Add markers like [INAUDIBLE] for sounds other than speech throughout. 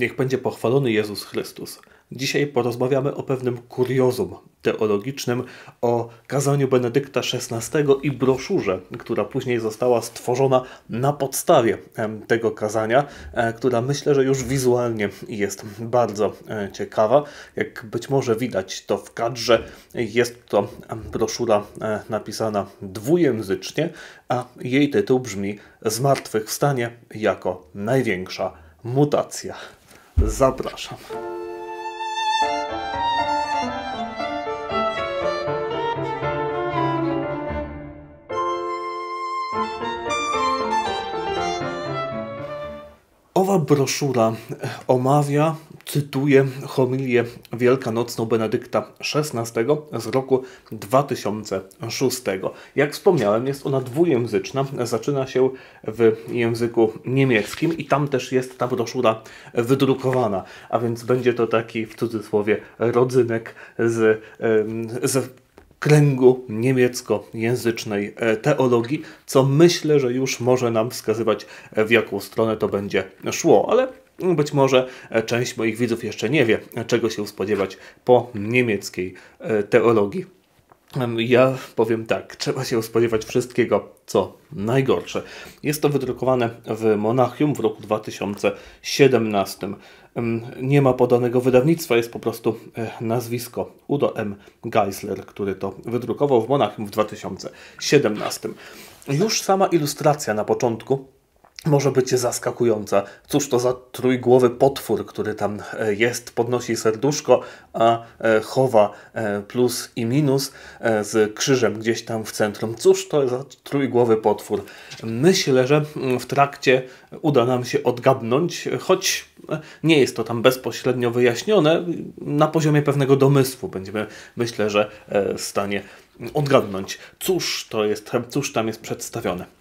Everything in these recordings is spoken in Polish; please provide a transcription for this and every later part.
Niech będzie pochwalony Jezus Chrystus. Dzisiaj porozmawiamy o pewnym kuriozum teologicznym, o kazaniu Benedykta XVI i broszurze, która później została stworzona na podstawie tego kazania, e, która myślę, że już wizualnie jest bardzo e, ciekawa. Jak być może widać to w kadrze, jest to broszura e, napisana dwujęzycznie, a jej tytuł brzmi Zmartwychwstanie jako największa mutacja. Zapraszam. Owa broszura omawia, cytuję homilię wielkanocną Benedykta XVI z roku 2006. Jak wspomniałem, jest ona dwujęzyczna, zaczyna się w języku niemieckim i tam też jest ta broszura wydrukowana, a więc będzie to taki w cudzysłowie rodzynek z, z kręgu niemieckojęzycznej e, teologii, co myślę, że już może nam wskazywać, w jaką stronę to będzie szło, ale być może e, część moich widzów jeszcze nie wie, czego się spodziewać po niemieckiej teologii. Ja powiem tak, trzeba się spodziewać wszystkiego, co najgorsze. Jest to wydrukowane w Monachium w roku 2017. Nie ma podanego wydawnictwa, jest po prostu e, nazwisko Udo M. Geisler, który to wydrukował w Monachium w 2017. Już sama ilustracja na początku może być zaskakująca. Cóż to za trójgłowy potwór, który tam e, jest, podnosi serduszko, a e, chowa e, plus i minus z krzyżem gdzieś tam w centrum. Cóż to za trójgłowy potwór? Myślę, że w trakcie uda nam się odgadnąć, choć nie jest to tam bezpośrednio wyjaśnione, na poziomie pewnego domysłu będziemy, myślę, że w stanie odgadnąć, cóż to jest, cóż tam jest przedstawione.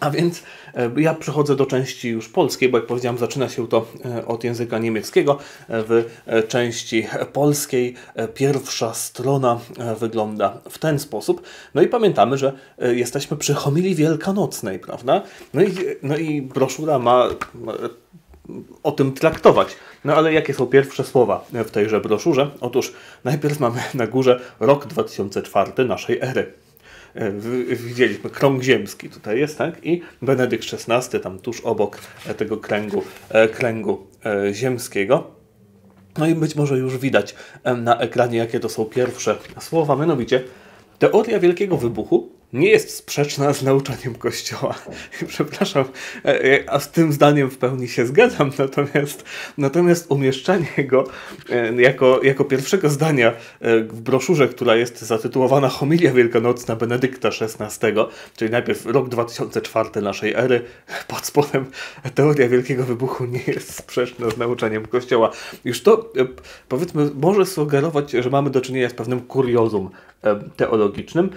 A więc e, ja przechodzę do części już polskiej, bo jak powiedziałem, zaczyna się to e, od języka niemieckiego. E, w części polskiej pierwsza strona wygląda w ten sposób. No i pamiętamy, że jesteśmy przy homilii wielkanocnej, prawda? No i, no i broszura ma o tym traktować. No ale jakie są pierwsze słowa w tejże broszurze? Otóż najpierw mamy na górze rok 2004 naszej ery. E, widzieliśmy, krąg ziemski tutaj jest, tak? I Benedykt XVI tam tuż obok e, tego kręgu, e, kręgu ziemskiego. No i być może już widać na ekranie, jakie to są pierwsze słowa, mianowicie teoria Wielkiego Wybuchu nie jest sprzeczna z nauczaniem Kościoła. [LAUGHS] Przepraszam, e, e, a z tym zdaniem w pełni się zgadzam, natomiast, natomiast umieszczenie go e, jako, jako pierwszego zdania w broszurze, która jest zatytułowana Homilia Wielkanocna Benedykta XVI, czyli najpierw rok 2004 naszej ery, pod spodem teoria Wielkiego Wybuchu nie jest sprzeczna z nauczaniem Kościoła. Już to, powiedzmy, może sugerować, że mamy do czynienia z pewnym kuriozum teologicznym.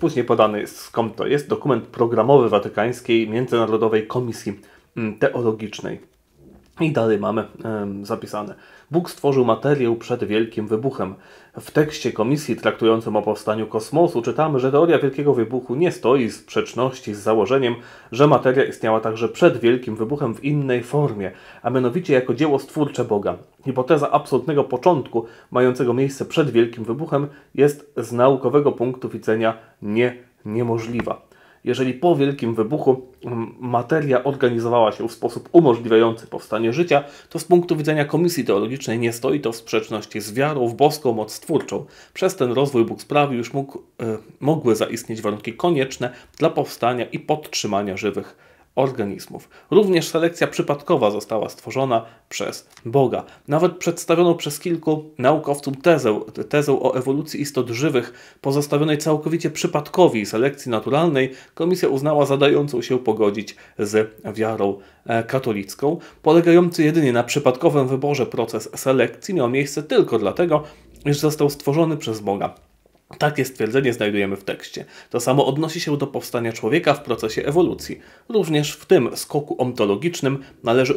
Później podany jest, skąd to jest, dokument programowy Watykańskiej Międzynarodowej Komisji mm, Teologicznej. I dalej mamy zapisane. Bóg stworzył materię przed wielkim wybuchem. W tekście komisji traktującym o powstaniu kosmosu czytamy, że teoria wielkiego wybuchu nie stoi w sprzeczności z założeniem, że materia istniała także przed wielkim wybuchem w innej formie, a mianowicie jako dzieło stwórcze Boga. Hipoteza absolutnego początku, mającego miejsce przed wielkim wybuchem, jest z naukowego punktu widzenia nie niemożliwa. Jeżeli po wielkim wybuchu materia organizowała się w sposób umożliwiający powstanie życia, to z punktu widzenia Komisji Teologicznej nie stoi to w sprzeczności z wiarą w boską moc stwórczą. Przez ten rozwój Bóg sprawił, już mógł, y, mogły zaistnieć warunki konieczne dla powstania i podtrzymania żywych organizmów. Również selekcja przypadkowa została stworzona przez Boga. Nawet przedstawiono przez kilku naukowców tezę, tezę o ewolucji istot żywych pozostawionej całkowicie przypadkowi selekcji naturalnej, komisja uznała zadającą się pogodzić z wiarą e, katolicką. Polegający jedynie na przypadkowym wyborze proces selekcji miał miejsce tylko dlatego, iż został stworzony przez Boga Takie stwierdzenie znajdujemy w tekście. To samo odnosi się do powstania człowieka w procesie ewolucji. Również w tym skoku ontologicznym należy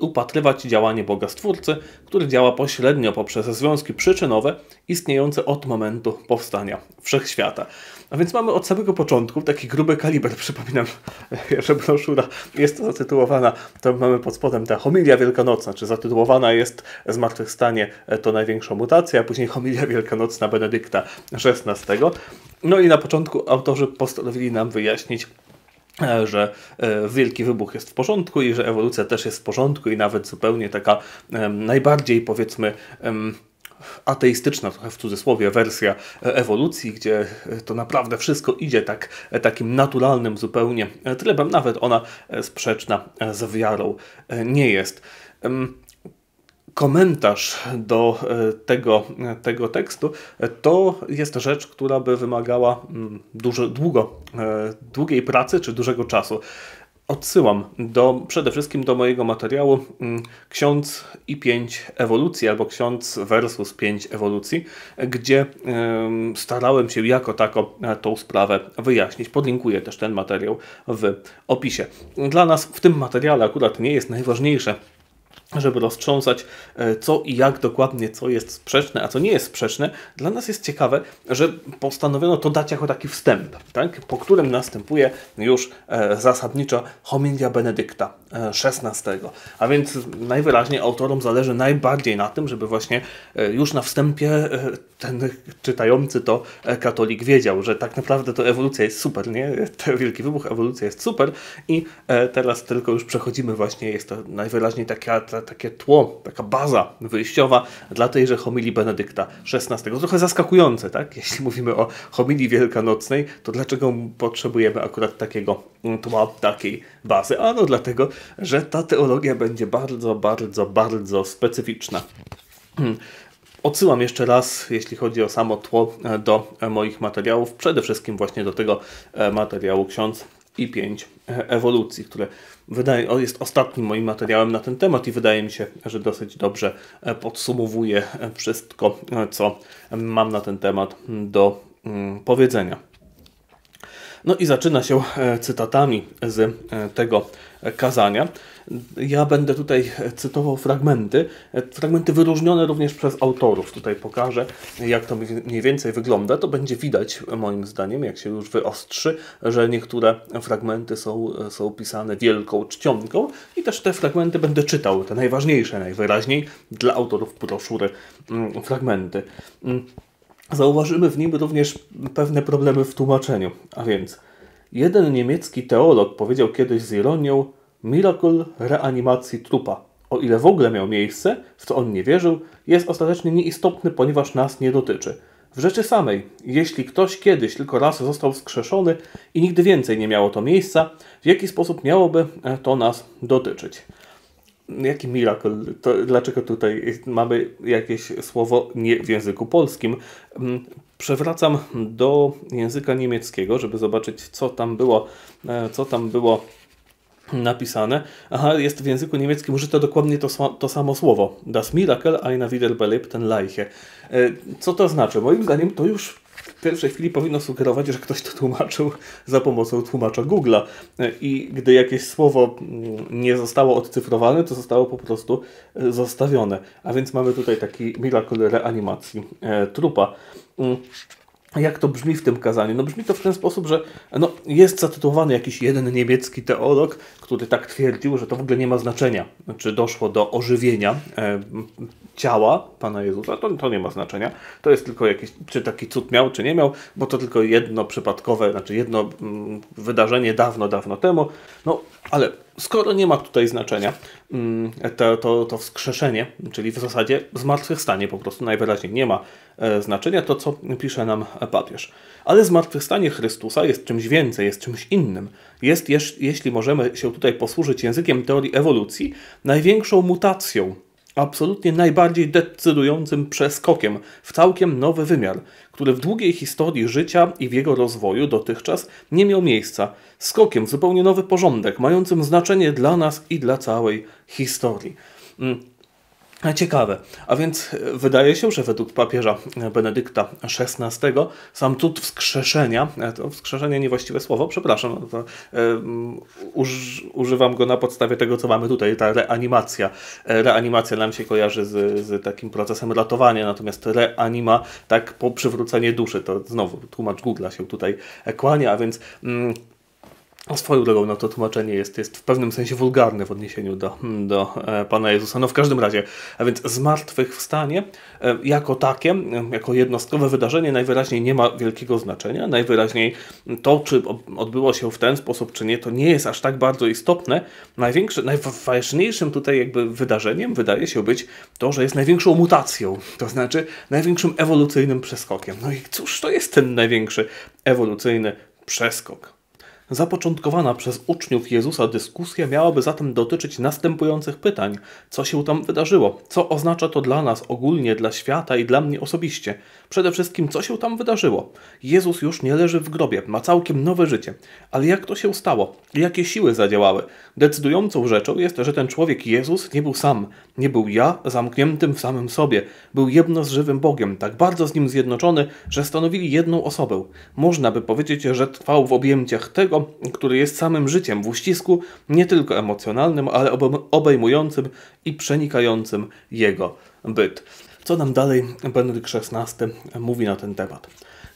upatrywać działanie Boga Stwórcy, który działa pośrednio poprzez związki przyczynowe istniejące od momentu powstania wszechświata. A więc mamy od samego początku taki gruby kaliber. [LAUGHS] Przypominam, że broszura jest zatytułowana, to mamy pod spodem ta homilia wielkanocna, czy zatytułowana jest Zmartwychwstanie to największa mutacja, a później homilia wielkanocna Benedykta XVI. No i na początku autorzy postanowili nam wyjaśnić, e, że e, wielki wybuch jest w porządku i że ewolucja też jest w porządku i nawet zupełnie taka najbardziej powiedzmy ateistyczna, trochę w cudzysłowie, wersja ewolucji, gdzie to naprawdę wszystko idzie tak, takim naturalnym zupełnie trybem, nawet ona sprzeczna z wiarą nie jest. Komentarz do tego, tego tekstu to jest rzecz, która by wymagała mm, dużo, długo, długiej pracy czy dużego czasu odsyłam do, przede wszystkim do mojego materiału mm, Ksiądz i 5 ewolucji albo Ksiądz versus 5 ewolucji, gdzie starałem się jako tako e, tą sprawę wyjaśnić. Podlinkuję też ten materiał w opisie. Dla nas w tym materiale akurat nie jest najważniejsze żeby roztrząsać e, co i jak dokładnie, co jest sprzeczne, a co nie jest sprzeczne, dla nas jest ciekawe, że postanowiono to dać jako taki wstęp, tak? po którym następuje już e, zasadniczo homilia Benedykta XVI. E, a więc najwyraźniej autorom zależy najbardziej na tym, żeby właśnie już na wstępie ten czytający to katolik wiedział, że tak naprawdę to ewolucja jest super, nie? [LAUGHS] Ten wielki wybuch, ewolucja jest super i teraz tylko już przechodzimy właśnie, jest to najwyraźniej taka takie tło, taka baza wyjściowa dla tejże homilii Benedykta XVI. Trochę zaskakujące, tak? [LAUGHS] Jeśli mówimy o homilii wielkanocnej, to dlaczego potrzebujemy akurat takiego tła, takiej bazy? Ano dlatego, że ta teologia będzie bardzo, bardzo, bardzo specyficzna. Hmm. Odsyłam jeszcze raz, jeśli chodzi o samo tło, do moich materiałów, przede wszystkim właśnie do tego e, materiału Ksiądz i 5 ewolucji, które wydaje, jest ostatnim moim materiałem na ten temat i wydaje mi się, że dosyć dobrze e, podsumowuje e, wszystko, e, co mam na ten temat do mm, powiedzenia. No i zaczyna się cytatami z tego kazania. Ja będę tutaj cytował fragmenty, fragmenty wyróżnione również przez autorów. Tutaj pokażę, jak to mniej więcej wygląda. To będzie widać, moim zdaniem, jak się już wyostrzy, że niektóre fragmenty są, są pisane wielką czcionką i też te fragmenty będę czytał, te najważniejsze, najwyraźniej dla autorów broszury mm, fragmenty. Zauważymy w nim również pewne problemy w tłumaczeniu, a więc jeden niemiecki teolog powiedział kiedyś z ironią, Miracle reanimacji trupa, o ile w ogóle miał miejsce, w co on nie wierzył, jest ostatecznie nieistotny, ponieważ nas nie dotyczy. W rzeczy samej, jeśli ktoś kiedyś tylko raz został wskrzeszony i nigdy więcej nie miało to miejsca, w jaki sposób miałoby to nas dotyczyć? Jaki miracle? To dlaczego tutaj mamy jakieś słowo nie w języku polskim? Mm, przewracam do języka niemieckiego, żeby zobaczyć, co tam było, e, co tam było napisane. Aha, jest w języku niemieckim użyte dokładnie to, to samo słowo. Das Mirakel einer wiederbelebten Leiche. E, co to znaczy? Moim zdaniem to już w pierwszej chwili powinno sugerować, że ktoś to tłumaczył za pomocą tłumacza Google'a. E, I gdy jakieś słowo mm, nie zostało odcyfrowane, to zostało po prostu e, zostawione. A więc mamy tutaj taki miracle reanimacji trupa. Jak to brzmi w tym kazaniu? No brzmi to w ten sposób, że no, jest zatytułowany jakiś jeden niemiecki teolog, który tak twierdził, że to w ogóle nie ma znaczenia, czy doszło do ożywienia e, ciała Pana Jezusa, to, to nie ma znaczenia. To jest tylko jakiś, czy taki cud miał, czy nie miał, bo to tylko jedno przypadkowe, znaczy jedno mm, wydarzenie dawno, dawno temu. No, ale skoro nie ma tutaj znaczenia, mm, to, to, to wskrzeszenie, czyli w zasadzie zmartwychwstanie po prostu najwyraźniej nie ma e, znaczenia, to co pisze nam papież. Ale zmartwychwstanie Chrystusa jest czymś więcej, jest czymś innym. Jest, jeśli możemy się tutaj posłużyć językiem teorii ewolucji, największą mutacją absolutnie najbardziej decydującym przeskokiem w całkiem nowy wymiar, który w długiej historii życia i w jego rozwoju dotychczas nie miał miejsca. Skokiem w zupełnie nowy porządek, mającym znaczenie dla nas i dla całej historii. Mm. Ciekawe. A więc wydaje się, że według papieża Benedykta XVI sam cud wskrzeszenia, to wskrzeszenie niewłaściwe słowo, przepraszam, to, um, uż, używam go na podstawie tego, co mamy tutaj, ta reanimacja. Reanimacja nam się kojarzy z, z takim procesem ratowania, natomiast reanima, tak po przywrócenie duszy, to znowu tłumacz Google'a się tutaj kłania, a więc Swoją drogą, no to tłumaczenie jest, jest w pewnym sensie wulgarne w odniesieniu do, do e, Pana Jezusa. No w każdym razie, a więc zmartwychwstanie e, jako takie, e, jako jednostkowe wydarzenie najwyraźniej nie ma wielkiego znaczenia. Najwyraźniej to, czy odbyło się w ten sposób, czy nie, to nie jest aż tak bardzo istotne. Największe, najważniejszym tutaj jakby wydarzeniem wydaje się być to, że jest największą mutacją, to znaczy największym ewolucyjnym przeskokiem. No i cóż to jest ten największy ewolucyjny przeskok? Zapoczątkowana przez uczniów Jezusa dyskusja miałaby zatem dotyczyć następujących pytań: co się tam wydarzyło? Co oznacza to dla nas ogólnie, dla świata i dla mnie osobiście? Przede wszystkim, co się tam wydarzyło? Jezus już nie leży w grobie, ma całkiem nowe życie. Ale jak to się stało? Jakie siły zadziałały? Decydującą rzeczą jest, że ten człowiek Jezus nie był sam. Nie był ja zamkniętym w samym sobie. Był jedno z żywym Bogiem, tak bardzo z nim zjednoczony, że stanowili jedną osobę. Można by powiedzieć, że trwał w objęciach tego, który jest samym życiem, w uścisku nie tylko emocjonalnym, ale obejmującym i przenikającym jego byt. Co nam dalej Benedykt XVI mówi na ten temat?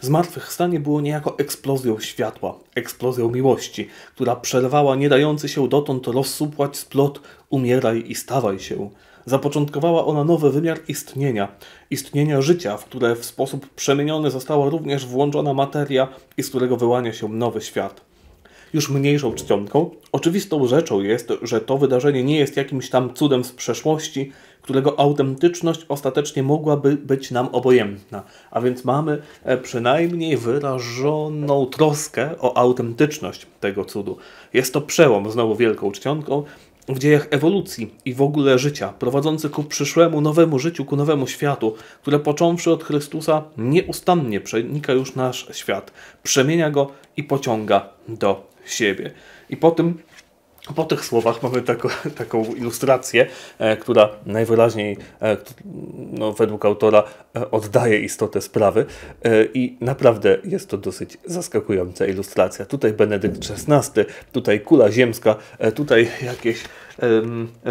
Zmartwychwstanie było niejako eksplozją światła, eksplozją miłości, która przerwała nie dający się dotąd rozsupłać splot umieraj i stawaj się. Zapoczątkowała ona nowy wymiar istnienia, istnienia życia, w które w sposób przemieniony została również włączona materia i z którego wyłania się nowy świat już mniejszą czcionką. Oczywistą rzeczą jest, że to wydarzenie nie jest jakimś tam cudem z przeszłości, którego autentyczność ostatecznie mogłaby być nam obojętna. A więc mamy e, przynajmniej wyrażoną troskę o autentyczność tego cudu. Jest to przełom, znowu wielką czcionką, w dziejach ewolucji i w ogóle życia, prowadzący ku przyszłemu nowemu życiu, ku nowemu światu, które począwszy od Chrystusa nieustannie przenika już nasz świat, przemienia go i pociąga do siebie. I po tym po tych słowach mamy taką, [LAUGHS] taką ilustrację, e, która najwyraźniej e, no, według autora e, oddaje istotę sprawy e, i naprawdę jest to dosyć zaskakująca ilustracja. Tutaj Benedykt XVI, tutaj kula ziemska, e, tutaj jakieś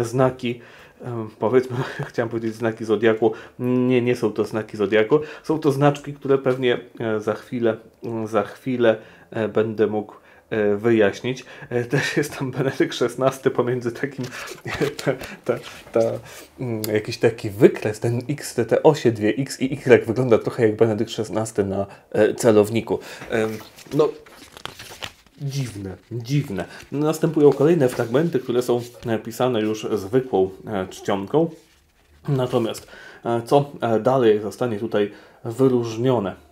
znaki powiedzmy, [LAUGHS] chciałem powiedzieć znaki Zodiaku, nie, nie są to znaki Zodiaku, są to znaczki, które pewnie e, za chwilę, za chwilę będę mógł E, wyjaśnić. E, też jest tam Benedykt XVI pomiędzy takim [LAUGHS] ta, ta, ta, mm, jakiś taki wykres, ten X, te, te osie dwie X i Y wygląda trochę jak Benedykt XVI na e, celowniku. No, dziwne, dziwne. Następują kolejne fragmenty, które są pisane już zwykłą czcionką. Natomiast co dalej zostanie tutaj wyróżnione?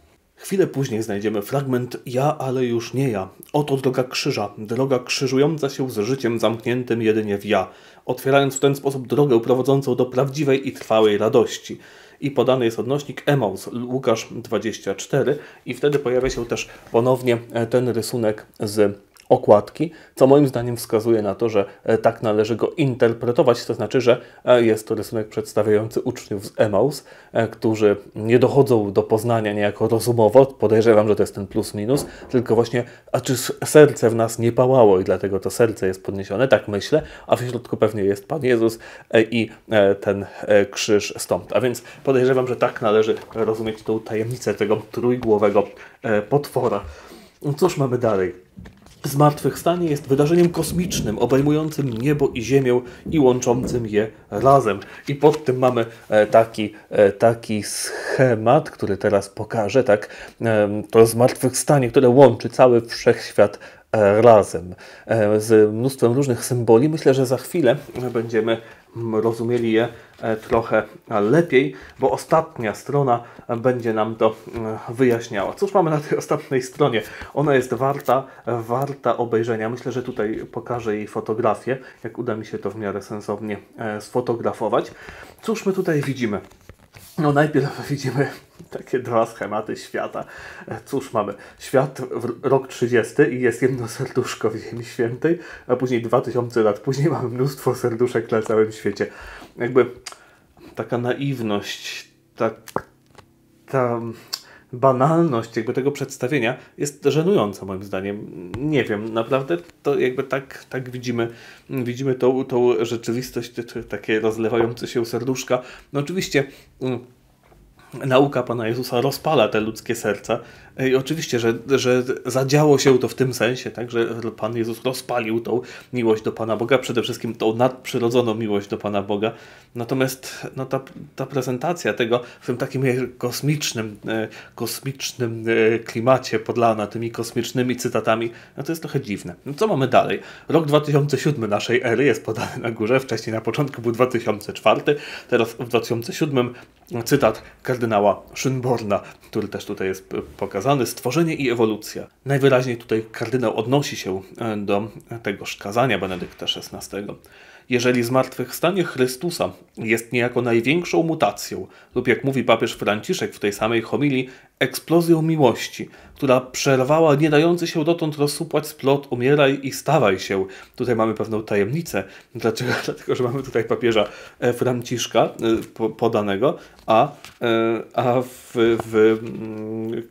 Chwilę później znajdziemy fragment Ja, ale już nie ja. Oto droga krzyża, droga krzyżująca się z życiem zamkniętym jedynie w ja, otwierając w ten sposób drogę prowadzącą do prawdziwej i trwałej radości. I podany jest odnośnik Emaus, Łukasz 24 i wtedy pojawia się też ponownie ten rysunek z okładki, co moim zdaniem wskazuje na to, że e, tak należy go interpretować, to znaczy, że e, jest to rysunek przedstawiający uczniów z Emaus, e, którzy nie dochodzą do poznania niejako rozumowo, podejrzewam, że to jest ten plus minus, tylko właśnie, a czy serce w nas nie pałało i dlatego to serce jest podniesione, tak myślę, a w środku pewnie jest Pan Jezus i ten krzyż stąd. A więc podejrzewam, że tak należy rozumieć tą tajemnicę tego trójgłowego potwora. No cóż mamy dalej? Zmartwychwstanie jest wydarzeniem kosmicznym, obejmującym niebo i ziemię i łączącym je razem. I pod tym mamy e, taki, e, taki schemat, który teraz pokażę. Tak? To zmartwychwstanie, które łączy cały wszechświat razem z mnóstwem różnych symboli. Myślę, że za chwilę będziemy rozumieli je e, trochę lepiej, bo ostatnia strona będzie nam to wyjaśniała. Cóż mamy na tej ostatniej stronie? Ona jest warta, warta obejrzenia. Myślę, że tutaj pokażę jej fotografię, jak uda mi się to w miarę sensownie e, sfotografować. Cóż my tutaj widzimy? No najpierw widzimy takie dwa schematy świata. Cóż mamy? Świat rok 30 i jest jedno serduszko w Ziemi Świętej, a później 2000 lat później mamy mnóstwo serduszek na całym świecie. Jakby taka naiwność, tak, ta banalność jakby tego przedstawienia jest żenująca moim zdaniem. Nie wiem, naprawdę to jakby tak, tak widzimy, widzimy tą, tą rzeczywistość, takie rozlewające się serduszka. No oczywiście mm, nauka Pana Jezusa rozpala te ludzkie serca. I oczywiście, że, że zadziało się to w tym sensie, tak, że Pan Jezus rozpalił tą miłość do Pana Boga, przede wszystkim tą nadprzyrodzoną miłość do Pana Boga. Natomiast no, ta, ta prezentacja tego w tym takim kosmicznym, e, kosmicznym e, klimacie podlana tymi kosmicznymi cytatami, no to jest trochę dziwne. No co mamy dalej? Rok 2007 naszej ery jest podany na górze, wcześniej na początku był 2004, teraz w 2007 cytat kardynała Schönborna, który też tutaj jest pokazany, stworzenie i ewolucja. Najwyraźniej tutaj kardynał odnosi się e, do tegoż kazania Benedykta XVI. Jeżeli zmartwychwstanie Chrystusa jest niejako największą mutacją, lub jak mówi papież Franciszek w tej samej homilii, eksplozją miłości, która przerwała nie dający się dotąd rozsupłać splot umieraj i stawaj się. Tutaj mamy pewną tajemnicę. Dlaczego? [LAUGHS] Dlatego, że mamy tutaj papieża e, Franciszka e, podanego, a, e, a w, w mm,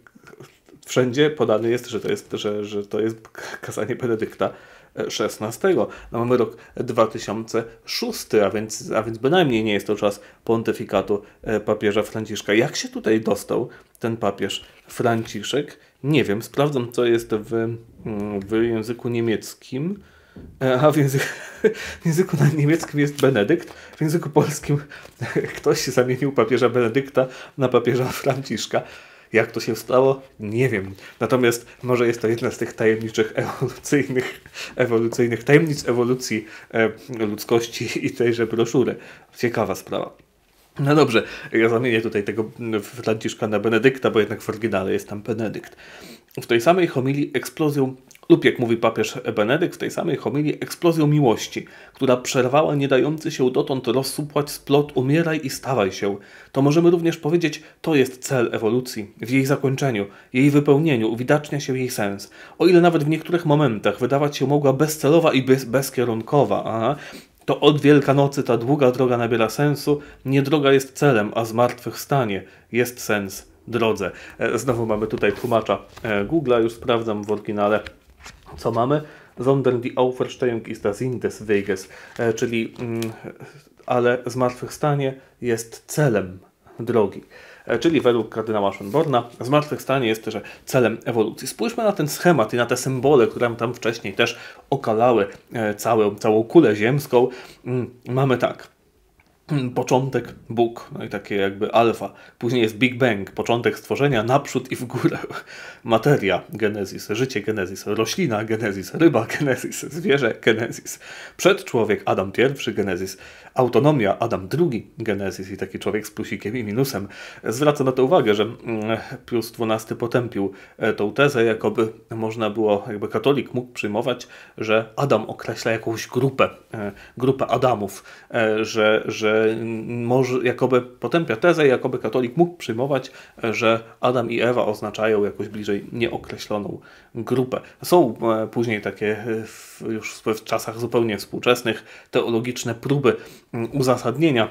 wszędzie podany jest, że to jest, że, że to jest kazanie Benedykta XVI. No mamy rok 2006, a więc, a więc bynajmniej nie jest to czas pontyfikatu e, papieża Franciszka. Jak się tutaj dostał ten papież Franciszek? Nie wiem, sprawdzam co jest w, mm, w języku niemieckim. E, a w języku, [LAUGHS] w języku niemieckim jest Benedykt, w języku polskim [LAUGHS] ktoś zamienił papieża Benedykta na papieża Franciszka. Jak to się stało? Nie wiem. Natomiast może jest to jedna z tych tajemniczych ewolucyjnych, ewolucyjnych tajemnic ewolucji e, ludzkości i tejże broszury. Ciekawa sprawa. No dobrze, ja zamienię tutaj tego Franciszka na Benedykta, bo jednak w oryginale jest tam Benedykt. W tej samej homilii eksplozją lub jak mówi papież Benedykt w tej samej homilii, eksplozją miłości, która przerwała nie dający się dotąd rozsupłać splot umieraj i stawaj się. To możemy również powiedzieć, to jest cel ewolucji. W jej zakończeniu, jej wypełnieniu uwidacznia się jej sens. O ile nawet w niektórych momentach wydawać się mogła bezcelowa i bez, bezkierunkowa, aha, to od Wielkanocy ta długa droga nabiera sensu. Nie droga jest celem, a zmartwychwstanie jest sens drodze. E, znowu mamy tutaj tłumacza e, Google'a, już sprawdzam w oryginale co mamy? Sondern die Auferstehung ist das Sinn des Weges, e, czyli mm, ale zmartwychwstanie jest celem drogi. Czyli według kardynała Schönborna zmartwychwstanie jest też celem ewolucji. Spójrzmy na ten schemat i na te symbole, które tam wcześniej też okalały całą, całą kulę ziemską. Mm, mamy tak. Hmm, początek Bóg, no i takie jakby alfa. Później jest Big Bang, początek stworzenia, naprzód i w górę. [LAUGHS] Materia, genezis, życie, genezis, roślina, genezis, ryba, [LAUGHS] genezis, zwierzę, genezis. Przedczłowiek, Adam I, genezis. Autonomia, Adam II, genezis i taki człowiek z plusikiem i minusem. Zwraca na to uwagę, że mm, Pius XII potępił e, tą tezę, jakoby można było, jakby katolik mógł przyjmować, że Adam określa jakąś grupę, e, grupę Adamów, e, że, że może, jakoby potępia tezę, jakoby katolik mógł przyjmować, że Adam i Ewa oznaczają jakoś bliżej nieokreśloną grupę. Są e, później takie e, już w czasach zupełnie współczesnych teologiczne próby uzasadnienia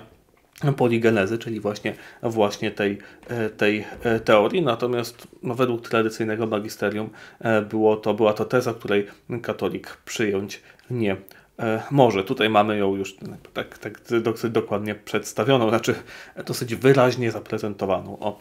poligenezy, czyli właśnie, właśnie tej, e, tej teorii. Natomiast no, według tradycyjnego magisterium było to, była to teza, której katolik przyjąć nie E, może. Tutaj mamy ją już tak, tak dosyć dokładnie przedstawioną, znaczy dosyć wyraźnie zaprezentowaną. O.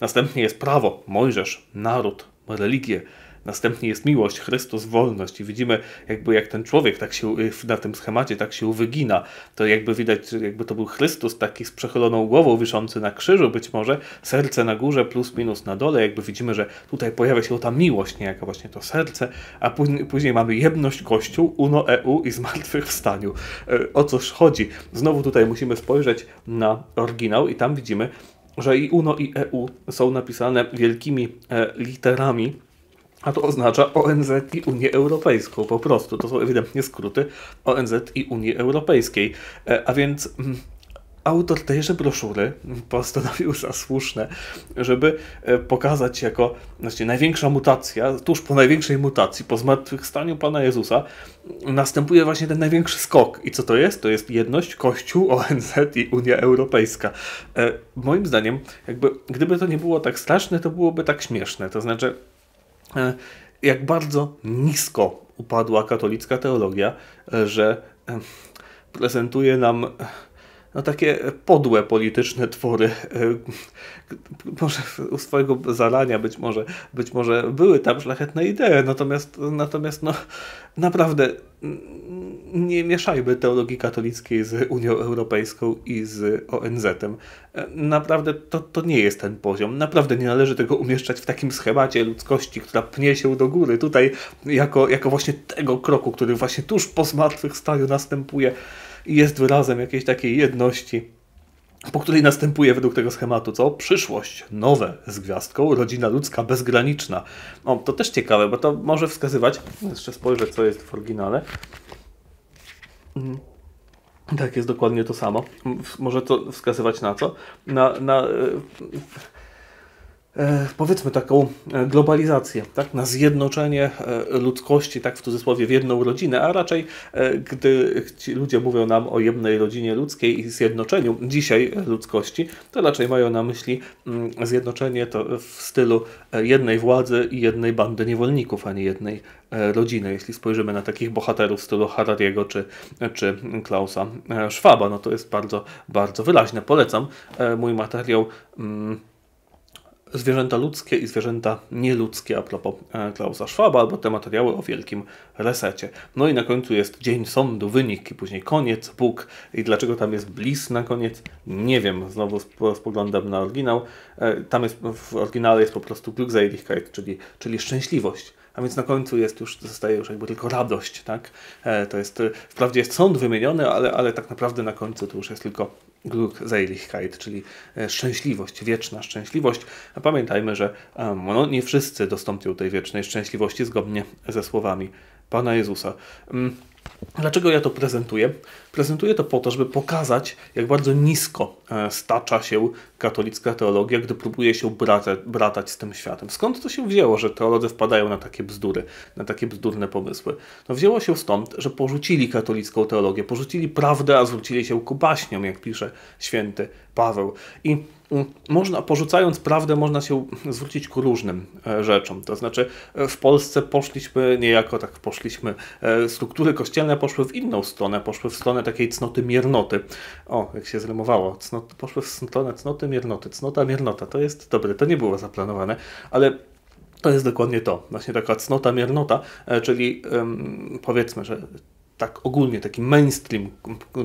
Następnie jest prawo, Mojżesz, naród, religie, Następnie jest miłość, Chrystus, wolność. I widzimy jakby jak ten człowiek tak się y, na tym schemacie tak się wygina, to jakby widać, jakby to był Chrystus taki z przechyloną głową wiszący na krzyżu być może, serce na górze plus minus na dole, jakby widzimy, że tutaj pojawia się ta miłość niejaka właśnie to serce, a później, później mamy jedność Kościół, UNO EU i zmartwychwstaniu. E, o coż chodzi? Znowu tutaj musimy spojrzeć na oryginał i tam widzimy, że i UNO i EU są napisane wielkimi e, literami a to oznacza ONZ i Unię Europejską, po prostu. To są ewidentnie skróty ONZ i Unii Europejskiej. E, a więc mm, autor tejże broszury postanowił za słuszne, żeby e, pokazać jako znaczy największa mutacja, tuż po największej mutacji, po zmartwychwstaniu Pana Jezusa, następuje właśnie ten największy skok. I co to jest? To jest jedność Kościół, ONZ i Unia Europejska. E, moim zdaniem, jakby, gdyby to nie było tak straszne, to byłoby tak śmieszne. To znaczy, jak bardzo nisko upadła katolicka teologia, e, że e, prezentuje nam no, takie podłe polityczne twory. E, może u swojego zarania być może, być może były tam szlachetne idee, natomiast, natomiast no, naprawdę nie mieszajmy teologii katolickiej z Unią Europejską i z ONZ-em. E, naprawdę to, to nie jest ten poziom. Naprawdę nie należy tego umieszczać w takim schemacie ludzkości, która pnie się do góry. Tutaj jako, jako właśnie tego kroku, który właśnie tuż po zmartwychwstaniu następuje i jest wyrazem jakiejś takiej jedności, po której następuje według tego schematu co? Przyszłość, nowe z gwiazdką, rodzina ludzka bezgraniczna. O, to też ciekawe, bo to może wskazywać, jeszcze spojrzę co jest w oryginale. Mhm. Tak, jest dokładnie to samo. Może to wskazywać na co? Na, na e, powiedzmy taką e, globalizację, tak, na zjednoczenie e, ludzkości, tak w cudzysłowie, w jedną rodzinę, a raczej gdy ci ludzie mówią nam o jednej rodzinie ludzkiej i zjednoczeniu dzisiaj ludzkości, to raczej mają na myśli mm, zjednoczenie to w stylu jednej władzy i jednej bandy niewolników, a nie jednej rodziny. Jeśli spojrzymy na takich bohaterów w stylu Harariego czy, czy Klausa Schwaba, no to jest bardzo, bardzo wyraźne. Polecam mój materiał mm, zwierzęta ludzkie i zwierzęta nieludzkie a propos e, Klausa Schwaba, albo te materiały o wielkim resecie. No i na końcu jest dzień sądu, wynik i później koniec, Bóg i dlaczego tam jest bliss na koniec, nie wiem, znowu spoglądam na oryginał. E, tam jest, w oryginale jest po prostu Glückseligkeit, czyli, czyli szczęśliwość. A więc na końcu jest już, zostaje już jakby tylko radość, tak? E, to jest, wprawdzie jest sąd wymieniony, ale, ale tak naprawdę na końcu to już jest tylko Glückseligkeit, czyli e, szczęśliwość, wieczna szczęśliwość. A pamiętajmy, że no, nie wszyscy dostąpią tej wiecznej szczęśliwości zgodnie ze słowami Pana Jezusa. Mm, Dlaczego ja to prezentuję? Prezentuję to po to, żeby pokazać, jak bardzo nisko e, stacza się katolicka teologia, gdy próbuje się bratać, z tym światem. Skąd to się wzięło, że teolodzy wpadają na takie bzdury, na takie bzdurne pomysły? No wzięło się stąd, że porzucili katolicką teologię, porzucili prawdę, a zwrócili się ku baśniom, jak pisze święty Paweł. I można, porzucając prawdę, można się zwrócić ku różnym e, rzeczom. To znaczy, e, w Polsce poszliśmy niejako tak, poszliśmy, struktury kościelne poszły w inną stronę, poszły w stronę takiej cnoty miernoty. O, jak się zrymowało, cnot, poszły w stronę cnoty miernoty, cnota miernota, to jest dobre, to nie było zaplanowane, ale to jest dokładnie to, właśnie taka cnota miernota, czyli powiedzmy, że tak ogólnie taki mainstream,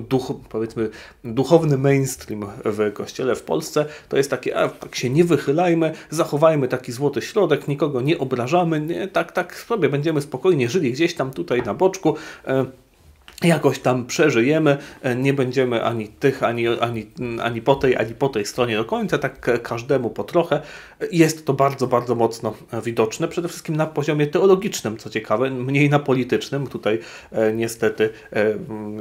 duch, powiedzmy duchowny mainstream w kościele w Polsce, to jest takie, a tak się nie wychylajmy, zachowajmy taki złoty środek, nikogo nie obrażamy, nie, tak, tak sobie będziemy spokojnie żyli gdzieś tam tutaj na boczku. E, jakoś tam przeżyjemy, e, nie będziemy ani tych, ani, ani, ani po tej, ani po tej stronie do końca, tak każdemu po trochę. Jest to bardzo, bardzo mocno widoczne, przede wszystkim na poziomie teologicznym, co ciekawe, mniej na politycznym. Tutaj e, niestety e,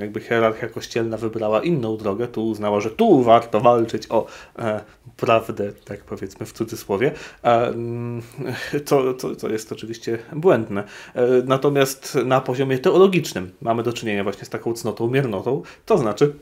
jakby hierarchia kościelna wybrała inną drogę, tu uznała, że tu warto walczyć o e, prawdę, tak powiedzmy w cudzysłowie, e, co, co, co jest oczywiście błędne. E, natomiast na poziomie teologicznym mamy do czynienia właśnie z taką cnotą, miernotą, to znaczy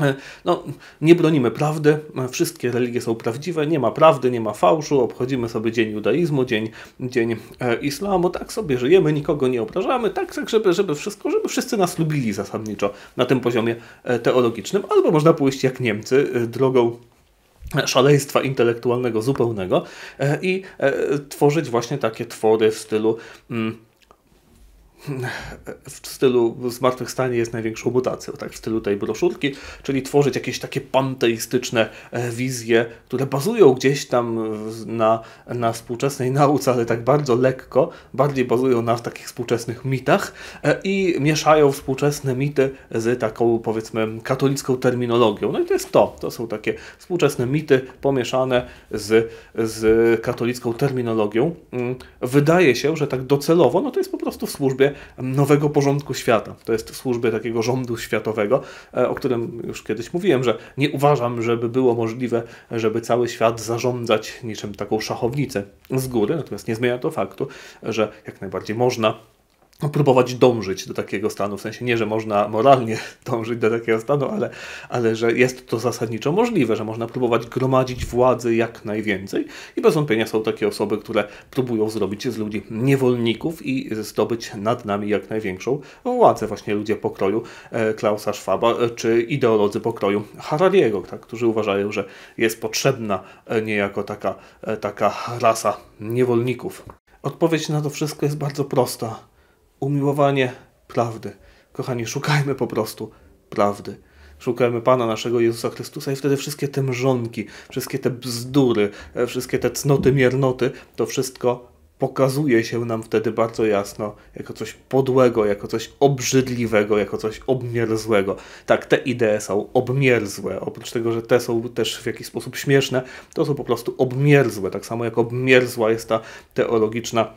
e, no, nie bronimy prawdy, wszystkie religie są prawdziwe, nie ma prawdy, nie ma fałszu, obchodzimy sobie dzień judaizmu, dzień, dzień e, islamu, tak sobie żyjemy, nikogo nie obrażamy, tak, tak żeby, żeby wszystko, żeby wszyscy nas lubili zasadniczo na tym poziomie e, teologicznym, albo można pójść jak Niemcy drogą szaleństwa intelektualnego zupełnego i tworzyć właśnie takie twory w stylu mm, w stylu zmartwychwstanie jest największą mutacją, tak, w stylu tej broszurki, czyli tworzyć jakieś takie panteistyczne e, wizje, które bazują gdzieś tam na, na współczesnej nauce, ale tak bardzo lekko, bardziej bazują na takich współczesnych mitach e, i mieszają współczesne mity z taką, powiedzmy, katolicką terminologią. No i to jest to, to są takie współczesne mity pomieszane z, z katolicką terminologią. Mm, wydaje się, że tak docelowo, no to jest po prostu w służbie nowego porządku świata. To jest w służbie takiego rządu światowego, o którym już kiedyś mówiłem, że nie uważam, żeby było możliwe, żeby cały świat zarządzać niczym taką szachownicę z góry, natomiast nie zmienia to faktu, że jak najbardziej można próbować dążyć do takiego stanu, w sensie nie, że można moralnie [LAUGHS] dążyć do takiego stanu, ale, ale że jest to zasadniczo możliwe, że można próbować gromadzić władzy jak najwięcej i bez wątpienia są takie osoby, które próbują zrobić z ludzi niewolników i zdobyć nad nami jak największą władzę. Właśnie ludzie pokroju e, Klausa Schwaba e, czy ideolodzy pokroju Harariego, tak, którzy uważają, że jest potrzebna e, niejako taka, taka rasa niewolników. Odpowiedź na to wszystko jest bardzo prosta umiłowanie prawdy. Kochani, szukajmy po prostu prawdy. Szukajmy Pana naszego Jezusa Chrystusa i wtedy wszystkie te mrzonki, wszystkie te bzdury, e, wszystkie te cnoty, miernoty, to wszystko pokazuje się nam wtedy bardzo jasno jako coś podłego, jako coś obrzydliwego, jako coś obmierzłego. Tak, te idee są obmierzłe. Oprócz tego, że te są też w jakiś sposób śmieszne, to są po prostu obmierzłe. Tak samo jak obmierzła jest ta teologiczna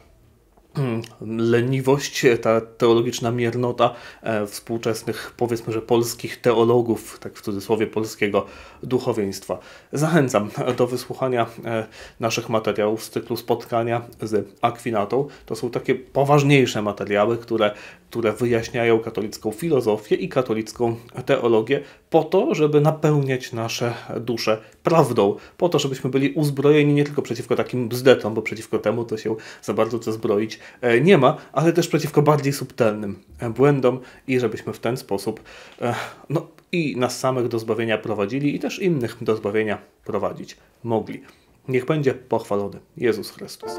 [CLEARS THROAT] leniwość, ta teologiczna miernota e, współczesnych, powiedzmy, że polskich teologów, tak w cudzysłowie polskiego duchowieństwa. Zachęcam do wysłuchania e, naszych materiałów z cyklu spotkania z Akwinatą. To są takie poważniejsze materiały, które, które wyjaśniają katolicką filozofię i katolicką teologię po to, żeby napełniać nasze dusze prawdą, po to, żebyśmy byli uzbrojeni nie tylko przeciwko takim bzdetom, bo przeciwko temu to się za bardzo chce zbroić e, nie ma, ale też przeciwko bardziej subtelnym e, błędom i żebyśmy w ten sposób e, no, i nas samych do zbawienia prowadzili i też innych do zbawienia prowadzić mogli. Niech będzie pochwalony Jezus Chrystus.